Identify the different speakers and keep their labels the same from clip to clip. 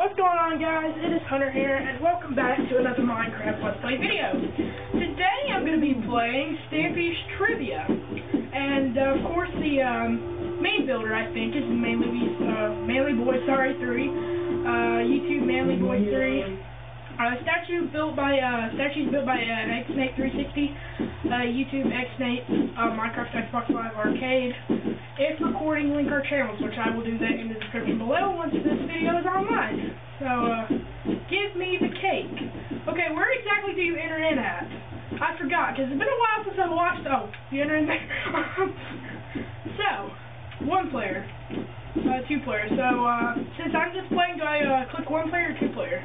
Speaker 1: What's going on guys? It is Hunter here and welcome back to another Minecraft Let's Play video. Today I'm going to be playing Stampy's Trivia. And uh, of course the um, main builder I think is Manley, uh, Manley Boy sorry 3. Uh, YouTube Manley Boy 3. Uh, statue built by uh, statues built by uh, Xnate 360, uh, YouTube Xnate, uh, Minecraft Xbox Live Arcade. If recording, link our channels, which I will do that in the description below once this video is online. So uh, give me the cake. Okay, where exactly do you enter in at? I forgot because it's been a while since I've watched. Oh, you enter in there. so, one player. Uh, two players. So, uh, since I'm just playing, do I uh, click one player or two player?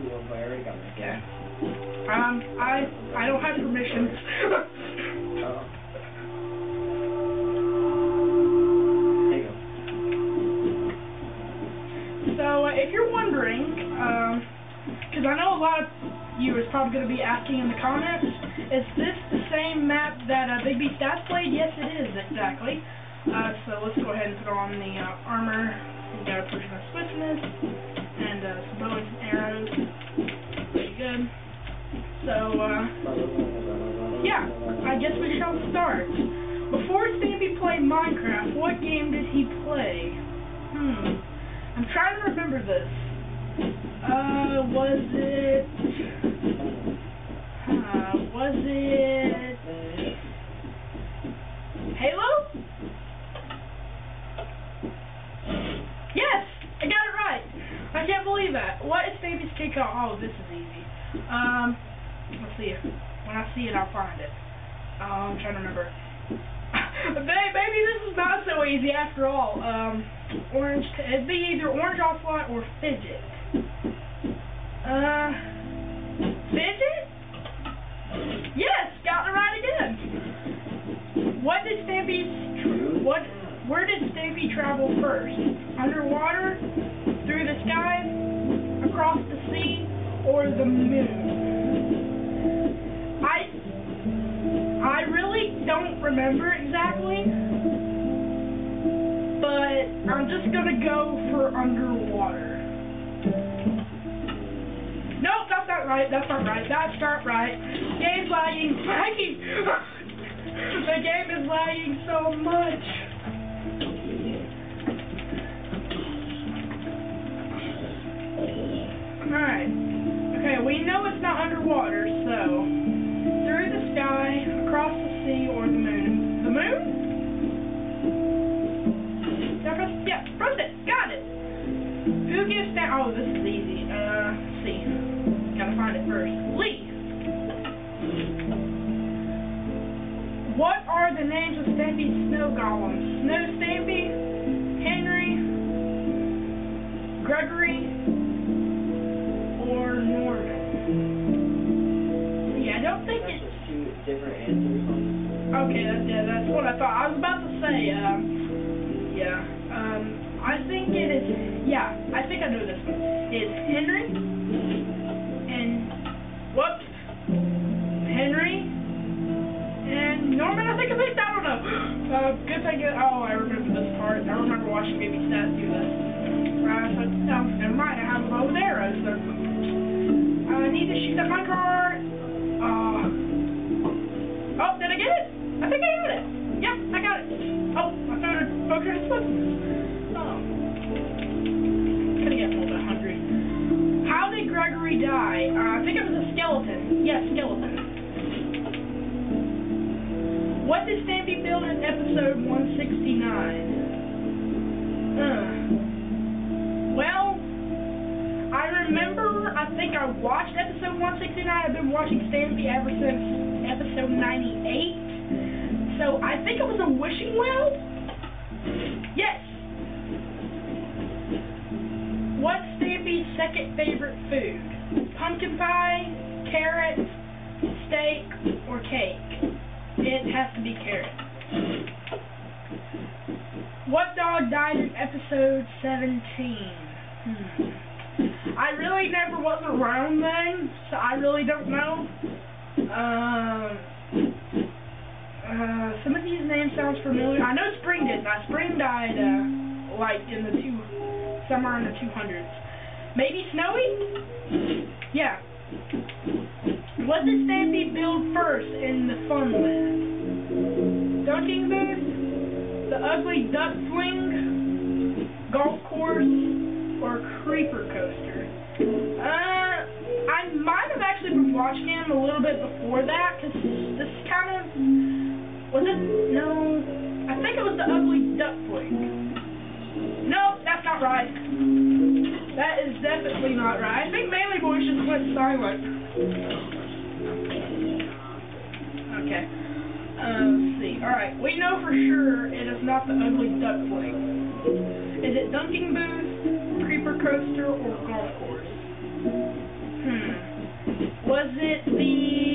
Speaker 2: Yeah, you do but I already got my
Speaker 1: Yeah. Um, I I don't have permissions.
Speaker 2: oh. There you go.
Speaker 1: so uh, if you're wondering, um, because I know a lot of you is probably going to be asking in the comments, is this the same map that uh, Big B Stats played? Yes, it is exactly. Uh, so let's go ahead and put on the uh, armor. We got a potion of swiftness and uh, some bow and arrows. So, uh, yeah, I guess we shall start. Before Stampy played Minecraft, what game did he play? Hmm, I'm trying to remember this. Uh, was it... Uh, was it... Halo? Yes! I got it right! I can't believe that. What is Baby's kickoff? Oh, this is easy. Um, let's see. it. When I see it, I'll find it. Oh, I'm trying to remember. Maybe this is not so easy after all. Um, orange, it'd be either orange ocelot or fidget. Uh, fidget? Yes, got it right again. What did Stampy, what, where did Stampy travel first? Underwater, through the sky, across the sea, or the moon? Remember exactly, but I'm just gonna go for underwater. Nope, that's not right. That's not right. That's not right. Game's lagging. Lagging. the game is lagging so much. Alright. Okay, we know it's not underwater, That? Oh, this is easy. Uh, let's see. Gotta find it first. Lee. What are the names of Stampy's snow golems? Snow Stampy, Henry, Gregory, or Norman? Yeah, I don't think it's...
Speaker 2: just two different answers
Speaker 1: Okay, that's, yeah, that's what I thought. I was about I know this one. It's Henry, and, whoops, Henry, and Norman, I think I think, I don't know. Uh, good thing, it, oh, I remember this part. I remember watching Baby Stats do this. Uh, so, no, never mind, I have bow with arrows. So, I need to shoot at my card. Uh, Oh, did I get it? I think I What did Stampy build in episode 169? Uh. Well, I remember, I think I watched episode 169. I've been watching Stampy ever since episode 98. So I think it was a wishing well? Yes. What's Stampy's second favorite food? Pumpkin pie, carrots, steak, or cake? It has to be carrot. What dog died in episode 17? Hmm. I really never was around then, so I really don't know. Um, uh, some of these names sounds familiar. I know Spring did. Now Spring died, uh, like in the two somewhere in the 200s. Maybe Snowy? Yeah. What did Stampy build first in the Funland? Dunking booth? The ugly duck swing? Golf course? Or creeper coaster? Uh, I might have actually been watching him a little bit before that, because this kind of... Was it? No. I think it was the ugly duck swing. No, that's not right. That is definitely not right. I think Manley Boy just went silent. Okay. Uh, let's see. Alright, we know for sure it is not the ugly duckling. Is it Dunking Booth, Creeper Coaster, or Golf Course? Hmm. Was it the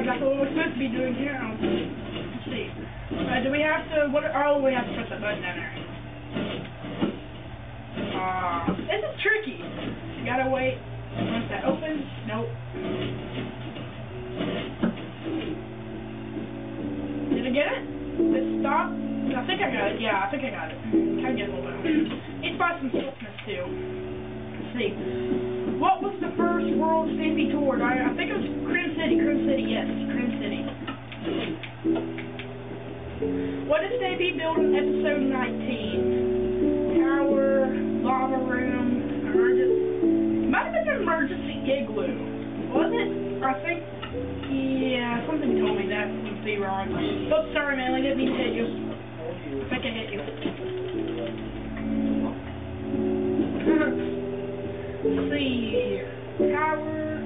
Speaker 1: exactly what we're supposed to be doing here. Let's see. Uh, do we have to? What? Oh, we have to press that button down there. Uh, this is tricky. You gotta wait. Once that opens, nope. Did I get it? Did it stop? I think I got it. Yeah, I think I got it. Kind of get a little bit. To buy some swiftness too. Let's see. What was the first World Stampy toured? I, I think it was Crim City. Crim City, yes. Crim City. What did Stampy build in episode 19? Tower, lava room, emergency. Might have been an emergency igloo. Was it? I think. Yeah, something told me that. Let's be wrong. Oops, sorry, man. Mean to hit you. I think I hit you. See. Tower.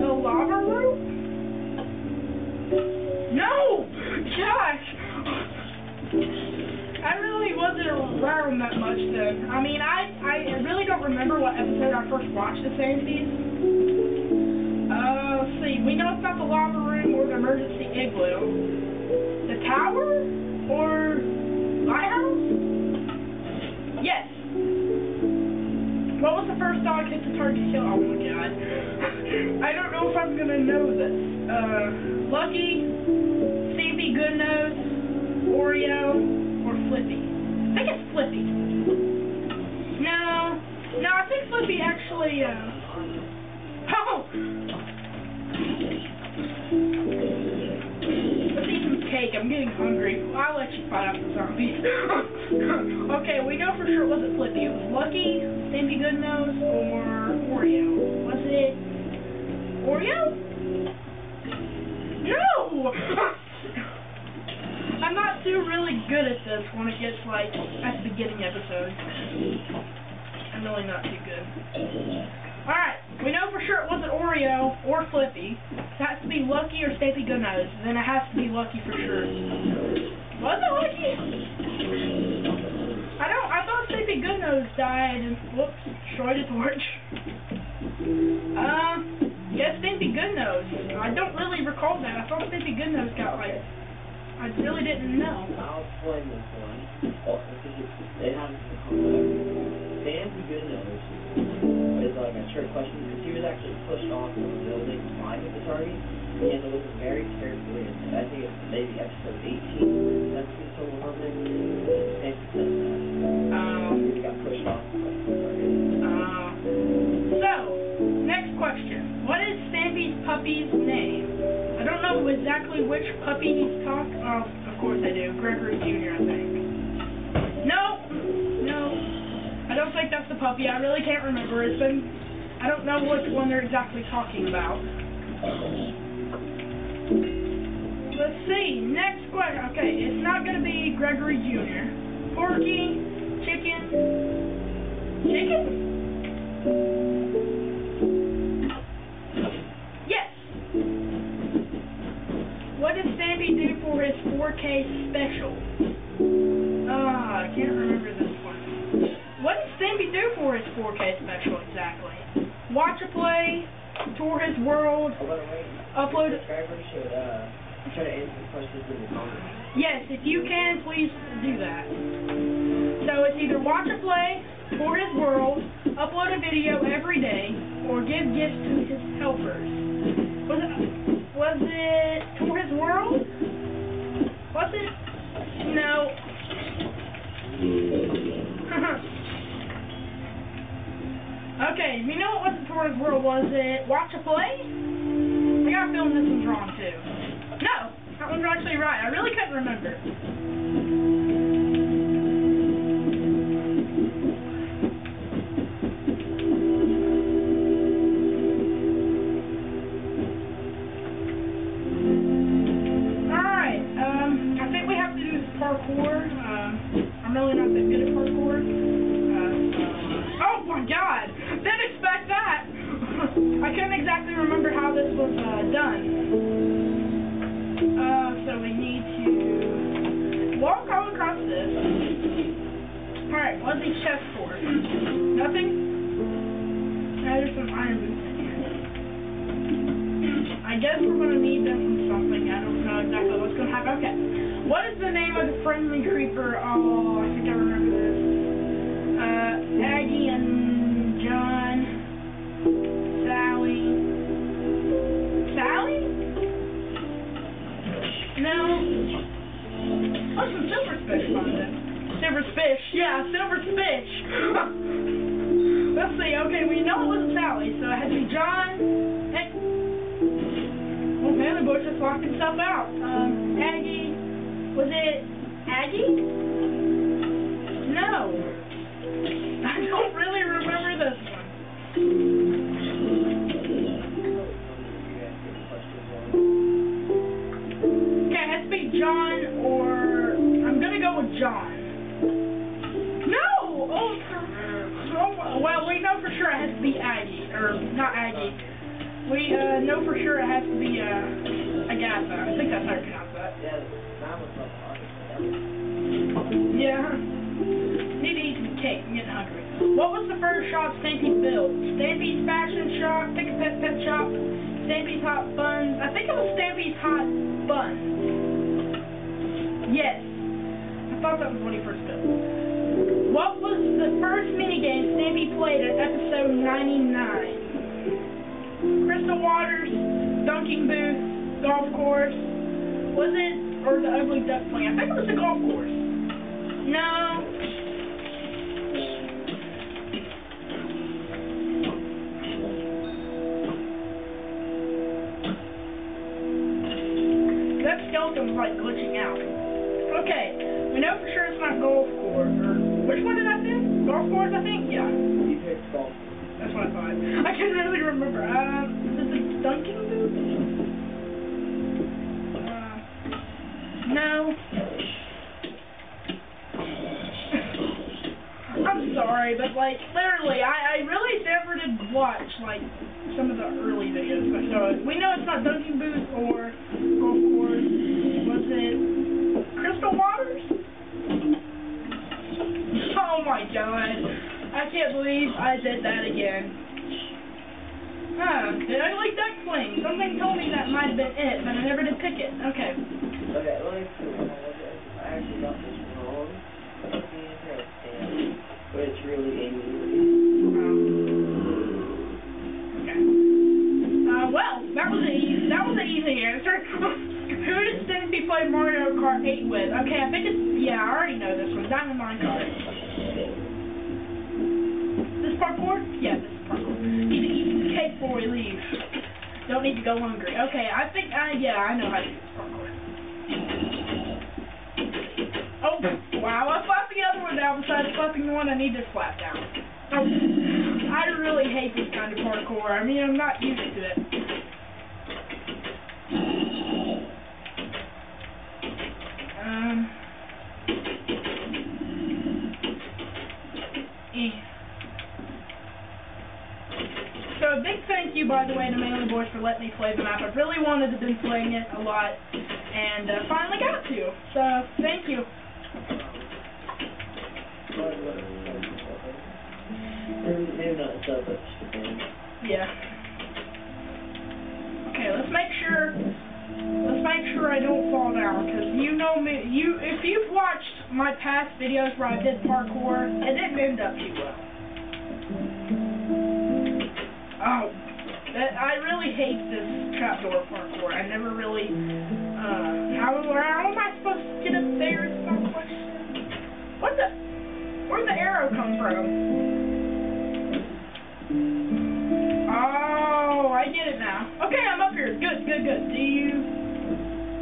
Speaker 1: The lava room? No! Gosh! I really wasn't around that much then. I mean, I, I really don't remember what episode I first watched the Sandies. Uh, see. We know it's not the lava room or the emergency igloo. The tower? Or lighthouse? Yes. What was the first dog hit the target kill? Oh my god. I don't know if I'm gonna know this. Uh, Lucky, Stampy Goodnose, Oreo, or Flippy. I think it's Flippy. No. No, I think Flippy actually, uh... Oh! I'm getting hungry. I'll let you fight off the zombies. okay, we know for sure it wasn't Flippy. It was Lucky, Stampy Goodnose, or Oreo. Was it Oreo? No! I'm not too really good at this when it gets like at the beginning episode. I'm really not too good. Alright, we know for sure it wasn't Oreo or Flippy. It has to be Lucky or Stampy Goodnose. Then it has to be Lucky for sure. Was it Lucky? I don't, I thought Stampy Goodnose died and, whoops, destroyed a torch. Um, yeah, Stampy Goodnose. I don't really recall that. I thought Stampy Goodnose got like, I really didn't know.
Speaker 2: I'll explain this one. Come back. Stampy Goodnose is like a trick question because he was actually pushed off of a building flying with the target. Had to listen very carefully. And I think it's maybe episode 18. That's the total says that.
Speaker 1: Um,
Speaker 2: He got pushed off of the target.
Speaker 1: uh, so, next question. What is Stampy's puppy's name? I don't know exactly which puppy he's talking. Oh, of course I do. Gregory Jr. I think. No, no. Don't think that's the puppy. I really can't remember. It's been. I don't know which one they're exactly talking about. Let's see. Next question. Okay, it's not going to be Gregory Jr. Porky, chicken, chicken. Yes. What did Stampy do for his 4K special? Ah, I can't remember do for his 4K special exactly? Watch a play, tour his world,
Speaker 2: by the way,
Speaker 1: upload.
Speaker 2: should, uh, try to answer the questions in the comments.
Speaker 1: Yes, if you can, please do that. So it's either watch a play for his world, upload a video every day, or give gifts to his helpers. Was it, was it for his world? Was it? No. okay, we know what wasn't for world? Was it watch a play? We got a feeling this one's wrong too. No, that one's actually right. I really couldn't remember. Fish. Silver fish, yeah, silver fish. Let's see, okay, we know it wasn't Sally, so it had to be John. Hey. Man, the boy just locked himself out. Um, Aggie. Was it Aggie? Was the first shop Stampy built? Stampy's Fashion Shop, Pick a Pet Pet Shop, Stampy's Hot Buns. I think it was Stampy's Hot Buns. Yes. I thought that was what he first built. What was the first minigame Stampy played at episode 99? Crystal Waters, Dunking Booth, Golf Course. Was it, or the Ugly Duckling? I think it was the golf course. No. Skeleton was like glitching out. Okay, we know for sure it's not golf course. Or which one did I do? Golf course, I think. Yeah,
Speaker 2: You picked golf.
Speaker 1: that's what I thought. I couldn't really remember. Um, is it Dunking Booth? Uh, no. I'm sorry, but like literally, I I really never did watch like some of the early videos. But so we know it's not Dunking Booth or god! I can't believe I did that again. Huh? The ugly duckling. Something told me that might have been it, but I never did pick it. Okay.
Speaker 2: Okay, let me see.
Speaker 1: Don't need to go hungry. Okay, I think, uh, yeah, I know how to do parkour. Oh, wow, I slapped the other one down besides slapping the one I need to slap down. Oh, I really hate this kind of parkour. I mean, I'm not used to it. by the way, to Manley Boys for letting me play the map. I've really wanted to been playing it a lot, and uh, finally got to. So, thank you. Yeah. Okay, let's make sure. Let's make sure I don't fall down, because you know me. You, if you've watched my past videos where I did parkour, it didn't end up too well. Oh that, I really hate this trapdoor parkour. I never really, uh, how, how am I supposed to get up there? It's my question. What the, where'd the arrow come from? Oh, I get it now. Okay, I'm up here. Good, good, good. Do you,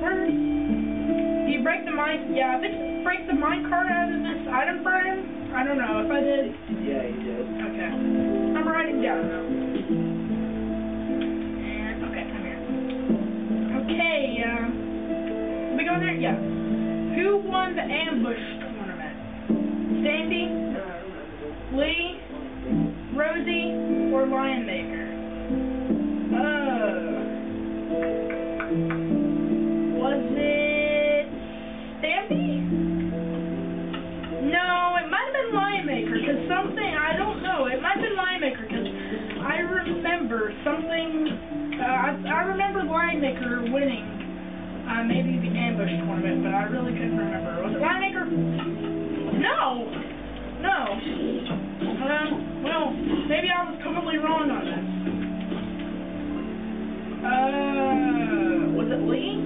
Speaker 1: where, do you break the mine? Yeah, I think you break the mine cart out of this item frame. I don't know if I did.
Speaker 2: Yeah, you did.
Speaker 1: Okay. I'm writing down now. The ambush tournament? Sandy. Lee, Rosie, or Lion Maker? Uh, was it Stampy? No, it might have been because something, I don't know, it might have been because I remember something, uh, I, I remember Lion Maker winning, uh, maybe the ambush tournament, but I really couldn't remember. Was it Lion Maker? No! No. Um, well, maybe I was totally wrong on this. Uh, was it Lee?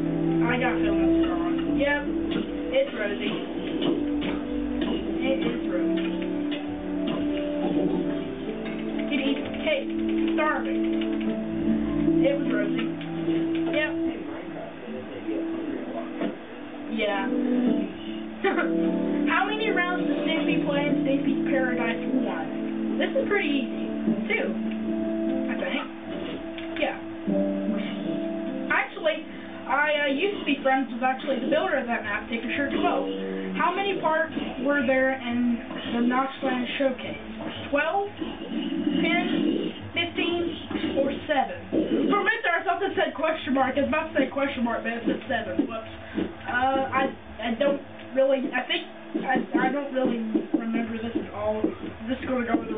Speaker 1: I got feeling it's wrong. Yep, it's Rosie. It is Rosie. Eat cake, starving. It was Rosie. Pretty easy. Two. I think. Yeah. Actually, I uh, used to be friends with actually the builder of that map, Take a Shirt 12. How many parts were there in the Knoxland Showcase? 12? 10? 15? Or 7? For a minute there, I thought that said question mark. I was about to say question mark, but it said 7. Whoops. Uh, I, I don't really, I think, I, I don't really remember this at all. I'm just going to go with the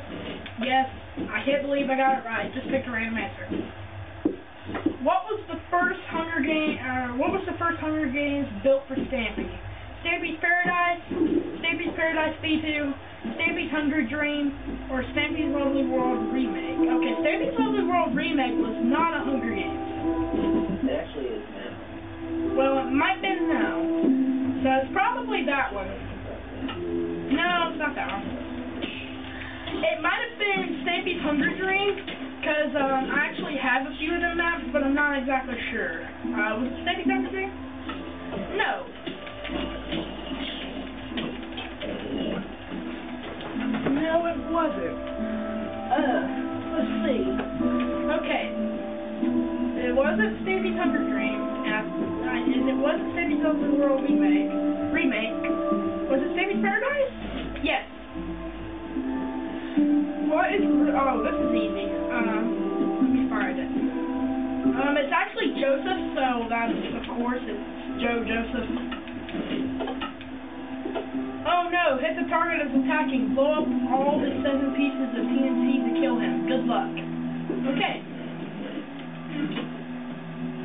Speaker 1: random answers at 12. Yes, I can't believe I got it right. Just picked a random answer. What was the first Hunger Game? Uh, what was the first Hunger Games built for Stampy? Stampy's Paradise, Stampy's Paradise V2, Stampy's Hunger Dream, or Stampy's Lovely World remake? Okay, Stampy's Lovely World remake was not a Hunger Games.
Speaker 2: It actually is now.
Speaker 1: Well, it might be now. So it's probably that one. No, it's not that one. It might have been Stampy's Hunger Dream, because um, I actually have a few of them maps, but I'm not exactly sure. Uh, was it Stampy's Hunger Dream? No. No, it wasn't. Uh, let's see. Okay. It wasn't Stampy's Hunger Dream, and, I, I, and it wasn't Stampy's Open World remake. Remake. Was it Stampy's Paradise? Yes. What is? Oh, this is easy. Um, let me find it. Um, it's actually Joseph, so that's of course it's Joe Joseph. Oh no! Hit the target as attacking. Blow up all the seven pieces of TNT to kill him. Good luck. Okay.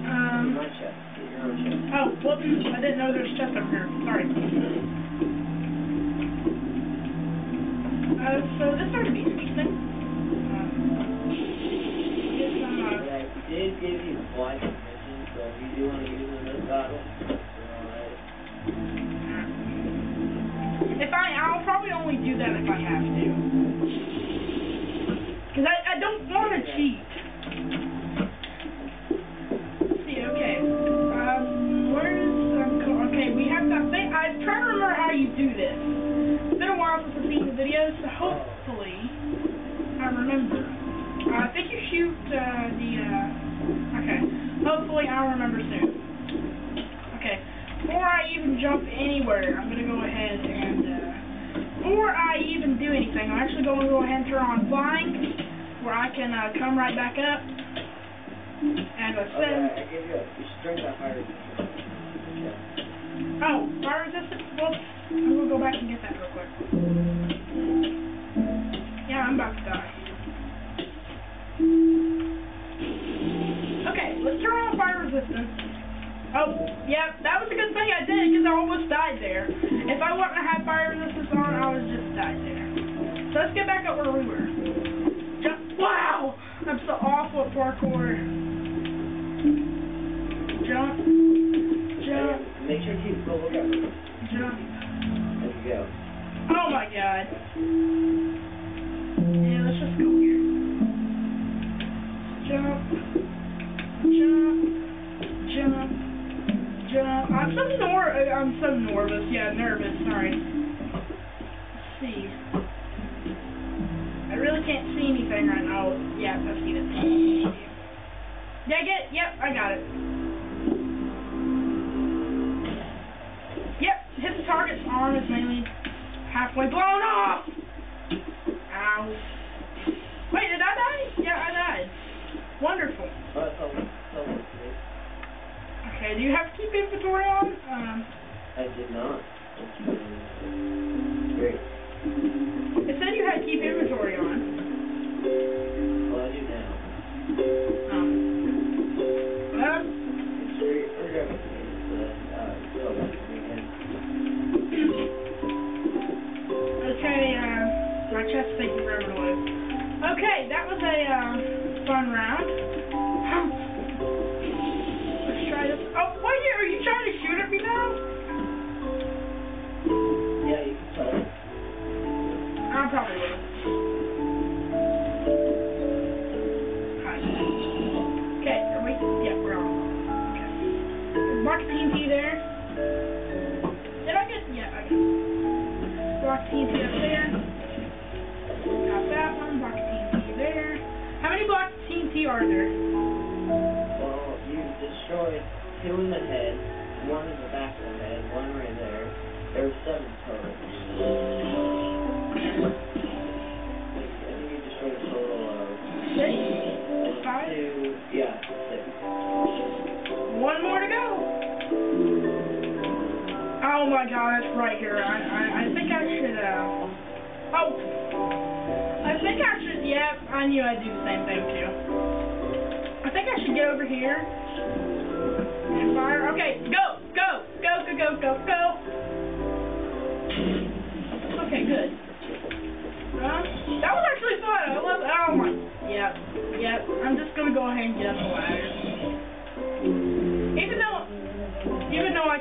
Speaker 1: Um.
Speaker 2: My chest. Get your own chest.
Speaker 1: Oh, whoops. I didn't know there was chest up here. Sorry. Uh, so this ought to be interesting. Um, uh,
Speaker 2: But I did give you blind permission, so if you do want to use this battle,
Speaker 1: anything, I'm actually go ahead and turn on flying, where I can, uh, come right back up. As I
Speaker 2: Okay,
Speaker 1: said,
Speaker 2: I give you a, you should drink that fire resistant.
Speaker 1: Oh, fire resistant, whoops, I'm gonna go back and get that real quick. Parkour. Jump. Jump.
Speaker 2: Make sure to go look up.
Speaker 1: Jump.
Speaker 2: There you go.
Speaker 1: Oh my god. Yeah, let's just go here. Jump. Jump. Jump. Jump. I'm so nor I'm so nervous. Yeah, nervous, sorry. Let's see. Can't see anything right now. Yeah, I see it. Did I get it? Yep, I got it. Yep, hit the target's arm is mainly halfway blown off! Ow. Wait, did I die? Yeah, I died. Wonderful. Okay, do you have to keep inventory on? Um,
Speaker 2: I did not.
Speaker 1: Okay, uh, my chest. Okay, that was a, uh, fun round.
Speaker 2: The head, one in the back of the head, one right there. There were seven total. I think you destroyed a total of
Speaker 1: Six. Five?
Speaker 2: two, yeah, six.
Speaker 1: One more to go. Oh my god, it's right here. I, I, I think I should, uh... Oh! I think I should, yep, I knew I'd do the same thing too. I think I should get over here.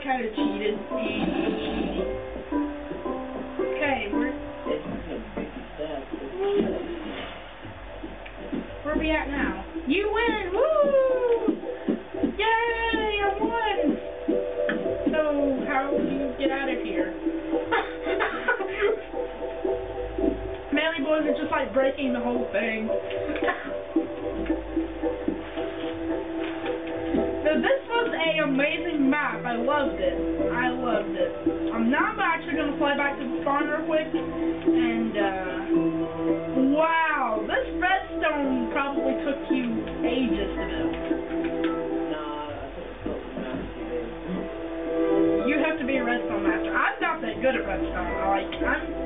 Speaker 1: Kind of cheated. Okay, we're where we at now? You win! Woo! Yay! I won! So how do you get out of here? Manley boys are just like breaking the whole thing. amazing map. I loved it. I loved it. Um, I'm now actually gonna fly back to the spawn real quick, and uh, wow, this redstone probably took you ages to build.
Speaker 2: To
Speaker 1: You have to be a redstone master. I'm not that good at redstone. I like I'm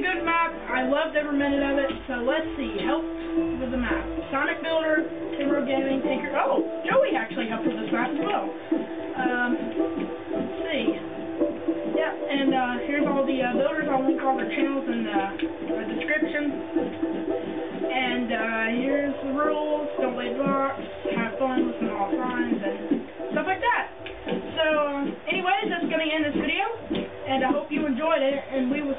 Speaker 1: good map. I loved every minute of it. So let's see. Help with the map. Sonic Builder, Trammell Gaming, Tinker. Oh, Joey actually helped with this map as well. Um, let's see. Yeah, and uh, here's all the uh, builders. I'll link all their channels in uh, the description. And uh, here's the rules. Don't lay blocks. Have fun. Listen to all signs and stuff like that. So, anyways, that's going to end this video. And I hope you enjoyed it. And we will